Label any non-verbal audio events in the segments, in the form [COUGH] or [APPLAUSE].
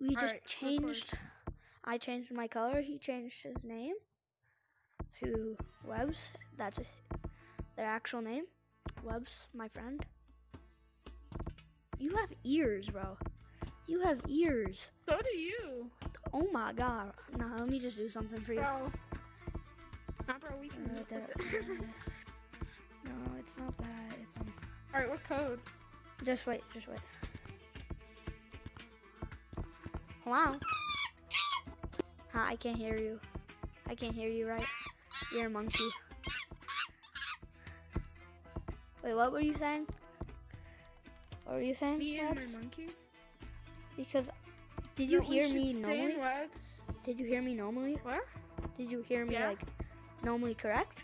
we just Alright, record. changed. I changed my color. He changed his name to Webs. That's his, their actual name. Webs, my friend. You have ears, bro. You have ears. So do you, Oh my god. Nah, let me just do something for you. bro. Nah, bro, we can. Uh, that- [LAUGHS] no, it's not that. It's um, All right, what code? just wait, just wait. Hello? Huh, I can't hear you. I can't hear you right. You're a monkey. Wait, what were you saying? What were you saying? Me and my monkey. Because did you hear me normally? Did you hear me normally? What? Did you hear me Yeah. like normally correct?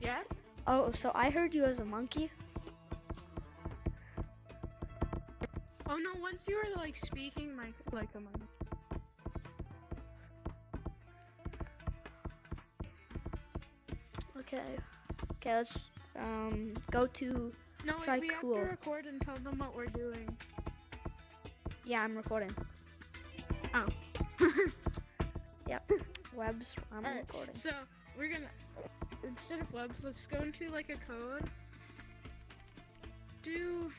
Yeah. Oh, so I heard you as a monkey. Oh no! Once you were like speaking like like a monkey. Okay. Okay, let's um go to No, Try wait, we cool. have to record and tell them what we're doing. yeah, I'm recording. Oh. [LAUGHS] Yep. Webs, I'm Alright, recording. So we're gonna instead of webs, let's go into like a code. Do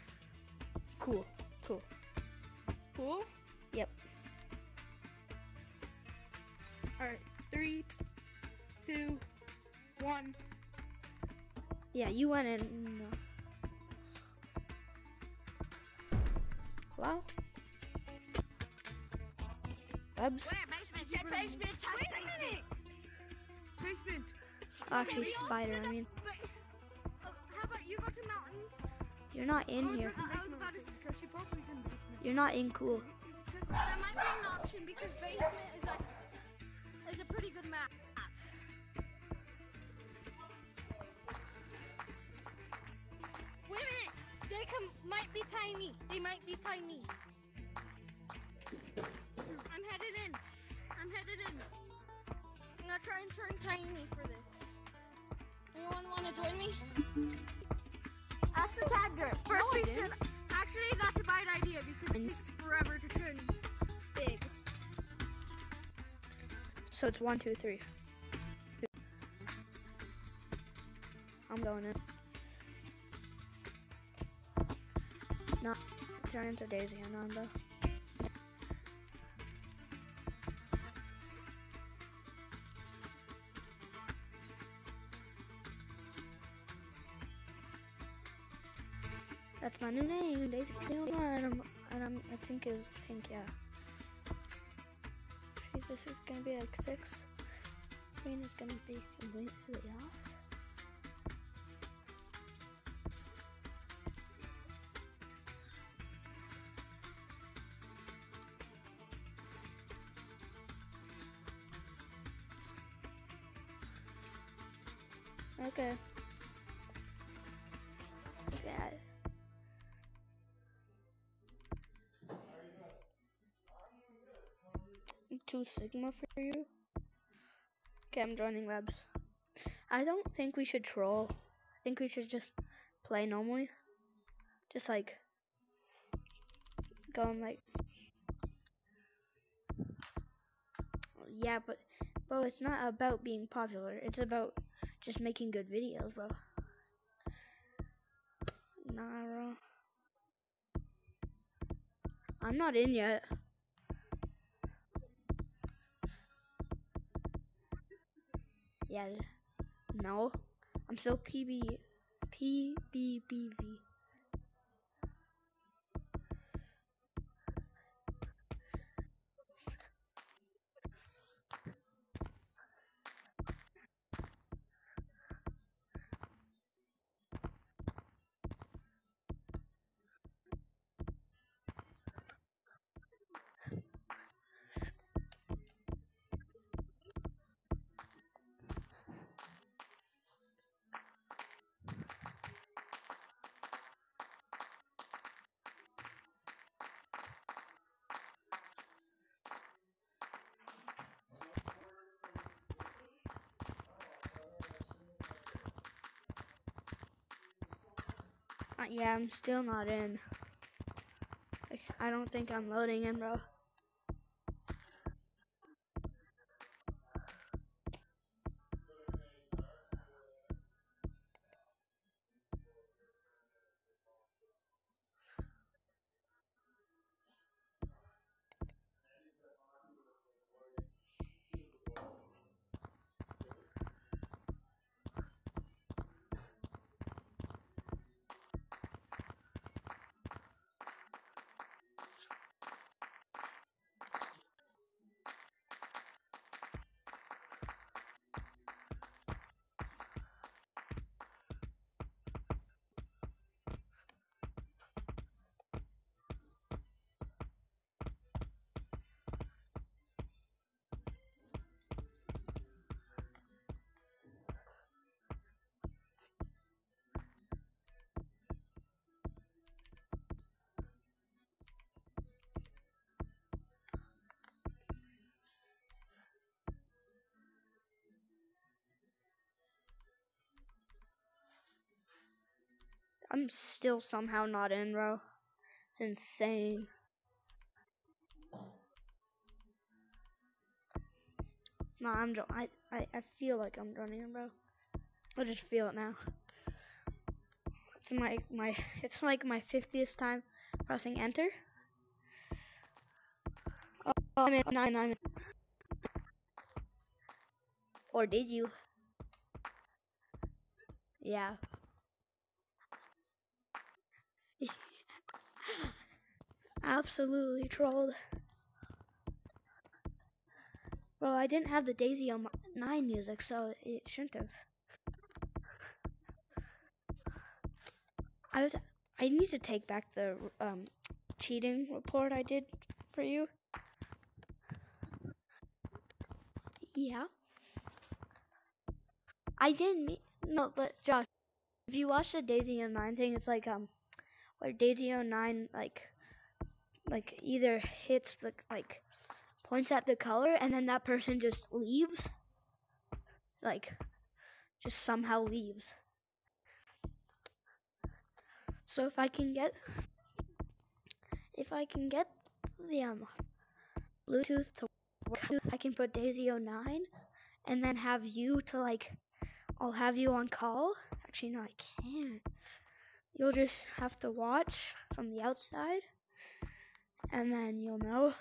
Cool. Cool. cool. Yep. All right, three, two, one. Yeah, you went in. uh, Hello? Webs? basement, check basement, check basement. Basement. Actually, we spider, I mean. But, uh, how about you go to mountains? You're not in Oh, here. I I was about to say, because she broke me in basement. You're not in cool. That might be an option because basement is a, is a pretty good map. Wait a minute. They come, might be tiny. They might be tiny. I'm headed in. I'm headed in. I'm gonna try and turn tiny for this. Anyone want to join me? Actually, Tiger. First we should. Actually, that's a bad idea because it takes forever to turn big. So it's one, two, three. I'm going in. Not turn into Daisy and Nanda. That's my new name, Daisy and and I'm, I think it's pink, yeah. See, this is gonna be like six. Green is gonna be completely off. Okay. Two Sigma for you. Okay, I'm joining webs. I don't think we should troll. I think we should just play normally. Just like going like Yeah, but bro, it's not about being popular. It's about just making good videos, bro. Nah, bro. I'm not in yet. Yeah. No. I'm still PB PBBV. Yeah, I'm still not in. I don't think I'm loading in, bro. I'm still somehow not in, bro. It's insane. Nah, I'm I, I I feel like I'm joining in, bro. I just feel it now. It's my my it's like my 50th time pressing enter. Oh, I'm in, in, I'm in. Or did you? Yeah. Absolutely trolled. Bro, I didn't have the Daisy on 9 music, so it shouldn't have. I was I need to take back the um, cheating report I did for you. Yeah. I didn't mean no, but Josh, if you watch the Daisy 9 thing, it's like um, where Daisy 9 like like either hits the like points at the color and then that person just leaves. Like just somehow leaves. So if i can get if i can get the um bluetooth to work i can put daisy 09 and then have you to like i'll have you on call. Actually no i can't. You'll just have to watch from the outside and then you'll know.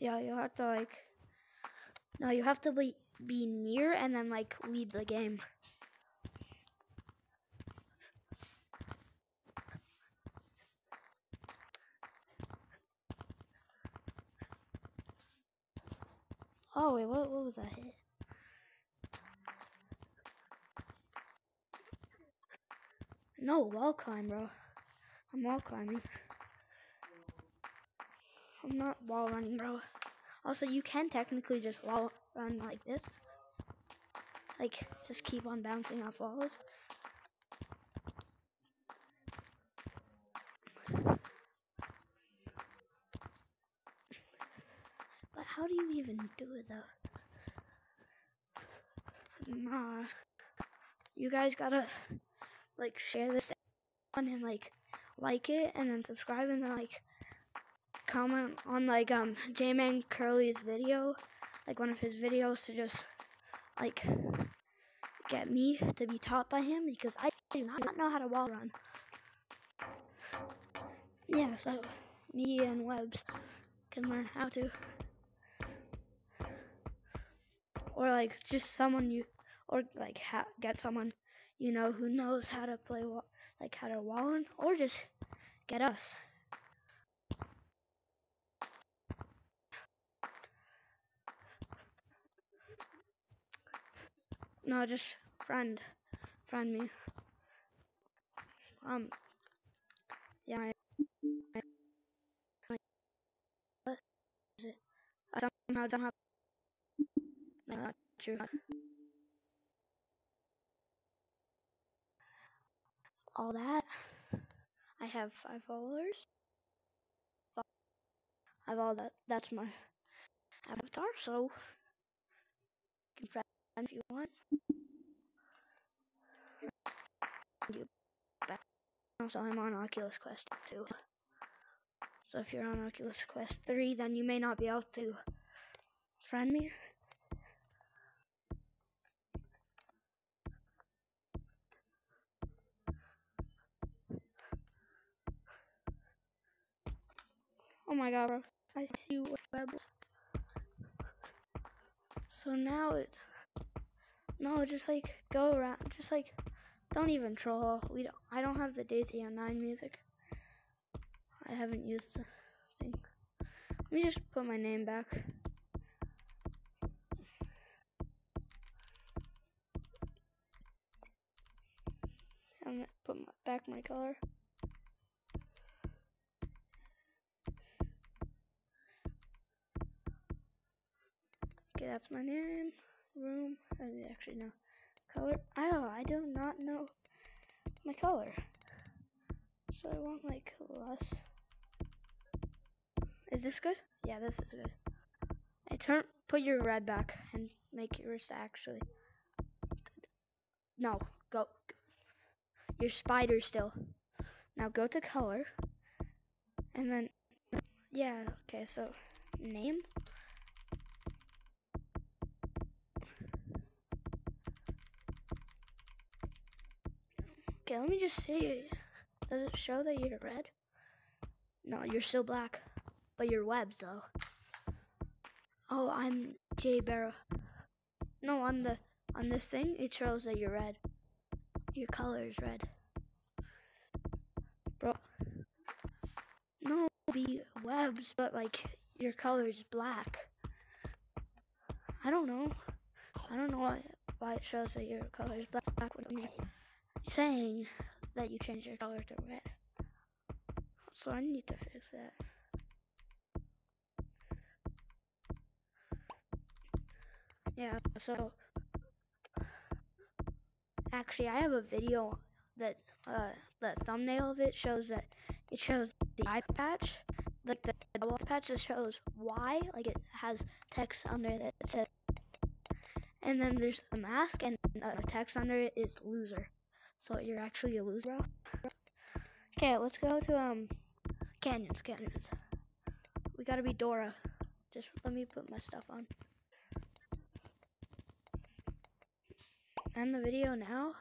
Yeah, you have to like. No, you have to be be near and then like leave the game. Oh wait, what what was that hit? No, wall climb, bro. I'm wall climbing. I'm not wall running, bro. Also, you can technically just wall run like this. Like, just keep on bouncing off walls. How do you even do it, though? Nah. You guys gotta, like, share this and, like, like it, and then subscribe, and then, like, comment on like um J-Man Curly's video, like one of his videos to just like get me to be taught by him because I do not know how to wall run. Yeah, so me and Webs can learn how to. Or like just someone you or like ha- get someone you know who knows how to play wa- like how to wall run or just get us. No, just friend. Friend me. Um. Yeah. I, I? I somehow don't have. No, not true. All that. I have five followers. I have all that. That's my avatar. So you can friend if you want. Also, I'm on Oculus Quest 2. So if you're on Oculus Quest 3, then you may not be able to friend me. My god, bro. I see webs. So now it's no, just like go around, just like don't even troll. We don't. I don't have the Daisy 09 music. I haven't used the thing. Let me just put my name back. And put my, back my color. That's my name. Room. I actually no. color. Oh, I do not know my color. So I want like less. Is this good? Yeah, this is good. I turn put your red back and make yours actually. No, go. Your spider still. Now go to color. And then yeah, okay, so name Okay, let me just see. Does it show that you're red? No, you're still black. But you're webs though. Oh, I'm Jay Baron. No, on the on this thing it shows that you're red. Your color is red. Bro. No, be webs, but like your color is black. I don't know. I don't know why why it shows that your color is black when you're saying that you changed your color to red. So I need to fix that. Yeah, so actually I have a video that uh the thumbnail of it shows that it shows the eye patch like the double patch that shows why like it has text under it that says and then there's a mask and uh, text under it is loser so you're actually a loser okay let's go to um canyons canyons. We gotta be dora. Just let me put my stuff on. End the video now